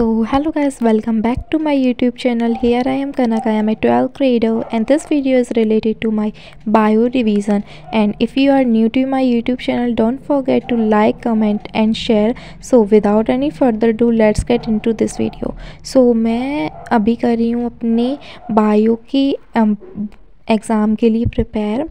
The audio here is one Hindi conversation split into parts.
So hello guys welcome back to my YouTube channel here I am Kanak I am I twelfth creator and this video is related to my bio revision and if you are new to my YouTube channel don't forget to like comment and share so without any further do let's get in to this video so मैं अभी कर रही हूँ अपने बायो की एग्ज़ाम के लिए प्रिपेयर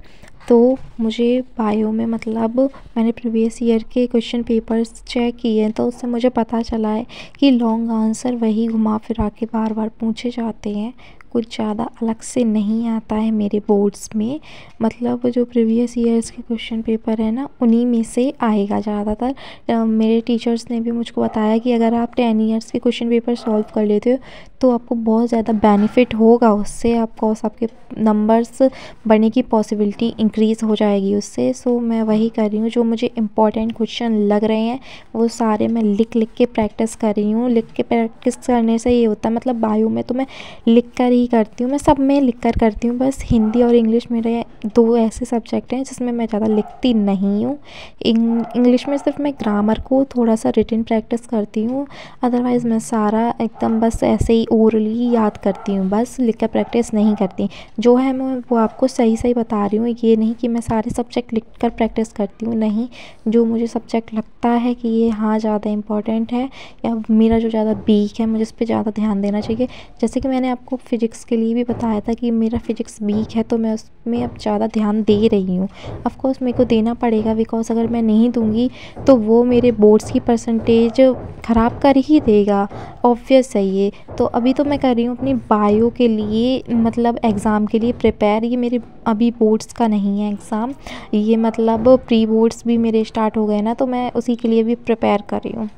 तो मुझे बायो में मतलब मैंने प्रीवियस ईयर के क्वेश्चन पेपर्स चेक किए हैं तो उससे मुझे पता चला है कि लॉन्ग आंसर वही घुमा फिरा के बार बार पूछे जाते हैं। कुछ ज़्यादा अलग से नहीं आता है मेरे बोर्ड्स में। मतलब जो प्रीवियस ईयर्स के क्वेश्चन पेपर है ना, उन्हीं में से आएगा ज़्यादातर। मेरे टीचर्स ने भी मुझको बताया कि अगर आप टेन ईयर्स के क्वेश्चन पेपर सॉल्व कर लेते हो तो आपको बहुत ज़्यादा बेनिफिट होगा। उससे आपको आपके नंबर्स बढ़ने की पॉसिबिलिटी इंक्रीज़ हो जाएगी उससे। सो मैं वही कर रही हूँ, जो मुझे इंपॉर्टेंट क्वेश्चन लग रहे हैं, वो सारे मैं लिख लिख के प्रैक्टिस कर रही हूँ। लिख के प्रैक्टिस करने से ये होता है मतलब बायो में तो मैं लिख कर ही करती हूँ, मैं सब में लिख कर करती हूँ। बस हिंदी और इंग्लिश मेरे दो ऐसे सब्जेक्ट हैं, जिसमें मैं ज़्यादा लिखती नहीं हूँ। इंग्लिश में सिर्फ़ मैं ग्रामर को थोड़ा सा रिटर्न प्रैक्टिस करती हूँ अदरवाइज़ मैं सारा एकदम बस ऐसे ही ओरली याद करती हूँ, बस लिख कर प्रैक्टिस नहीं करती। जो है मैं, वो आपको सही सही बता रही हूँ, ये नहीं कि मैं सारे सब्जेक्ट लिख कर प्रैक्टिस करती हूँ। नहीं, जो मुझे सब्जेक्ट लगता है कि ये हाँ ज़्यादा इंपॉर्टेंट है या मेरा जो ज़्यादा वीक है, मुझे इस पर ज़्यादा ध्यान देना चाहिए। जैसे कि मैंने आपको फ़िज़िक्स के लिए भी बताया था कि मेरा फ़िज़िक्स वीक है तो मैं उसमें अब ज़्यादा ध्यान दे रही हूँ। ऑफ़कोर्स मेरे को देना पड़ेगा बिकॉज़ अगर मैं नहीं दूँगी तो वो मेरे बोर्ड्स की परसेंटेज ख़राब कर ही देगा। ऑब्वियस है ये। तो अभी तो मैं कर रही हूँ अपनी बायो के लिए मतलब एग्ज़ाम के लिए प्रिपेयर ये मेरे अभी बोर्ड्स का नहीं है एग्ज़ाम ये मतलब प्री बोर्ड्स भी मेरे स्टार्ट हो गए ना तो मैं उसी के लिए भी प्रिपेयर कर रही हूँ।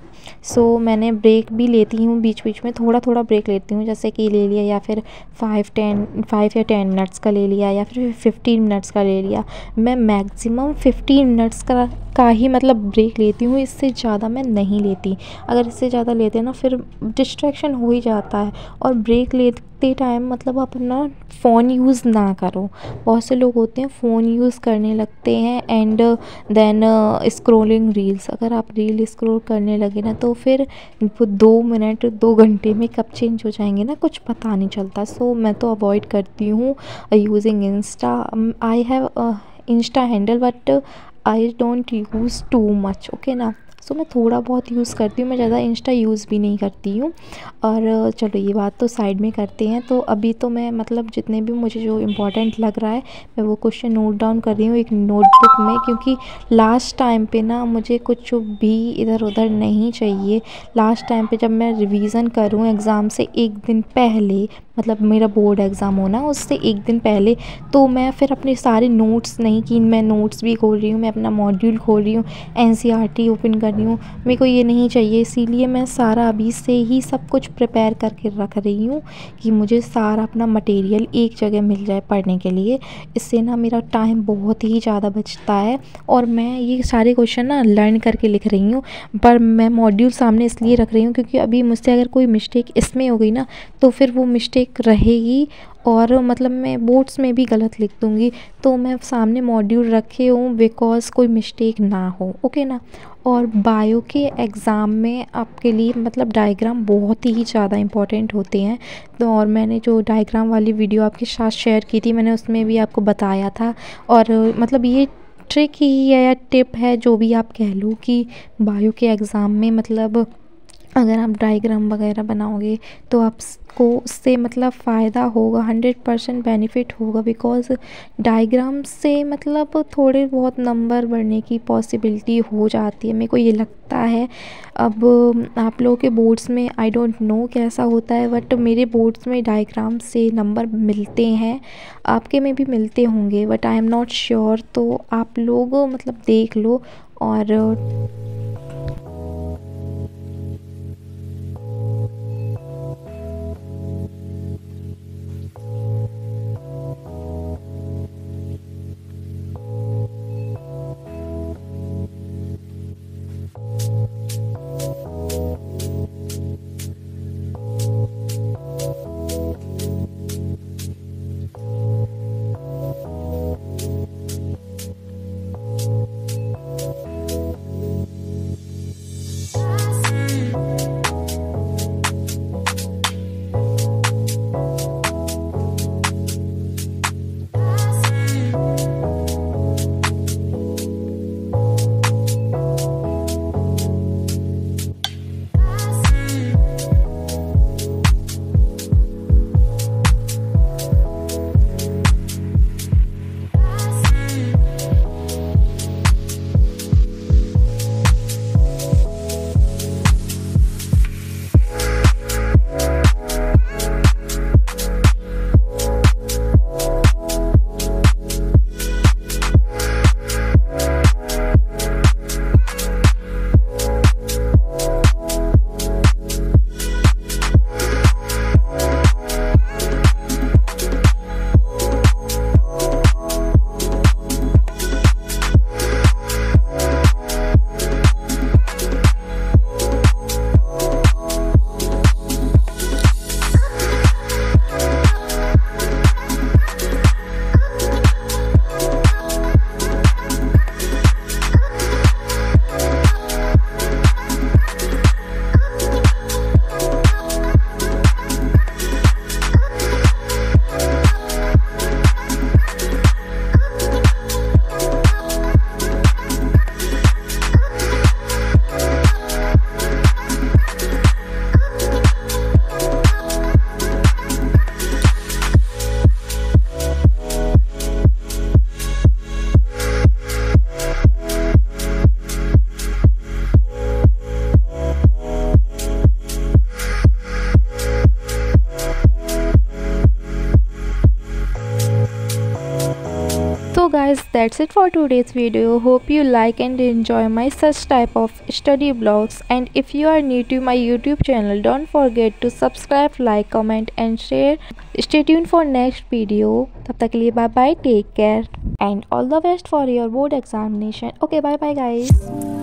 सो मैंने ब्रेक भी लेती हूँ बीच बीच में थोड़ा थोड़ा ब्रेक लेती हूँ, जैसे कि ले लिया या फिर फाइव टेन फाइव या टेन मिनट्स का ले लिया या फिर फिफ्टीन मिनट्स का ले लिया। मैं मैक्सिमम फिफ्टीन मिनट्स का का ही मतलब ब्रेक लेती हूँ, इससे ज़्यादा मैं नहीं लेती। अगर इससे ज़्यादा लेते हैं ना, फिर डिस्ट्रैक्शन हो ही जाता है। और ब्रेक लेते टाइम मतलब आप अपना फ़ोन यूज़ ना करो। बहुत से लोग होते हैं फ़ोन यूज़ करने लगते हैं एंड देन स्क्रोलिंग रील्स अगर आप रील स्क्रोल करने लगे ना तो फिर वो दो मिनट दो घंटे में कब चेंज हो जाएँगे ना कुछ पता नहीं चलता। सो so, मैं तो अवॉइड करती हूँ using Insta I have Insta handle but I don't use too much okay ना? सो मैं थोड़ा बहुत यूज़ करती हूँ, मैं ज़्यादा इंस्टा यूज़ भी नहीं करती हूँ। और चलो, ये बात तो साइड में करते हैं। तो अभी तो मैं मतलब जितने भी मुझे जो इम्पोर्टेंट लग रहा है, मैं वो क्वेश्चन नोट डाउन कर रही हूँ एक नोटबुक में, क्योंकि लास्ट टाइम पे ना मुझे कुछ भी इधर उधर नहीं चाहिए। लास्ट टाइम पे जब मैं रिवीज़न करूँ एग्ज़ाम से एक दिन पहले मतलब मेरा बोर्ड एग्ज़ाम होना उससे एक दिन पहले तो मैं फिर अपने सारे नोट्स नहीं कि, मैं नोट्स भी खोल रही हूँ, मैं अपना मॉड्यूल खोल रही हूँ एन ओपन कर रही हूँ, मेरे को ये नहीं चाहिए, इसीलिए मैं सारा अभी से ही सब कुछ प्रिपेयर करके रख रही हूँ कि मुझे सारा अपना मटेरियल एक जगह मिल जाए पढ़ने के लिए। इससे ना मेरा टाइम बहुत ही ज़्यादा बचता है और मैं ये सारे क्वेश्चन ना लर्न करके लिख रही हूँ, पर मैं मॉड्यूल सामने इसलिए रख रही हूँ क्योंकि अभी मुझसे अगर कोई मिस्टेक इसमें हो गई ना तो फिर वो मिस्टेक मिस्टेक रहेगी और मतलब मैं बोर्ड्स में भी गलत लिख दूँगी। तो मैं सामने मॉड्यूल रखे हूँ बिकॉज़ कोई मिस्टेक ना हो ओके ना? और बायो के एग्ज़ाम में आपके लिए मतलब डायग्राम बहुत ही ज़्यादा इम्पोर्टेंट होते हैं। तो और मैंने जो डायग्राम वाली वीडियो आपके साथ शेयर की थी, मैंने उसमें भी आपको बताया था। और मतलब ये ट्रिक ही है या टिप है, जो भी आप कह लो कि बायो के एग्ज़ाम में मतलब अगर आप डायग्राम वगैरह बनाओगे तो आपको उससे मतलब फ़ायदा होगा हंड्रेड परसेंट बेनिफिट होगा बिकॉज़ डायग्राम से मतलब थोड़े बहुत नंबर बढ़ने की पॉसिबिलिटी हो जाती है। मेरे को ये लगता है, अब आप लोगों के बोर्ड्स में आई डोंट नो कैसा होता है बट मेरे बोर्ड्स में डायग्राम से नंबर मिलते हैं। आपके में भी मिलते होंगे but I am not sure तो आप लोग मतलब देख लो और guys that's it for today's video. Hope you like and enjoy my such type of study blogs. And if you are new to my youtube channel don't forget to subscribe like comment and share. Stay tuned for next video. Tab bye bye take care. And all the best for your board examination. Okay bye bye guys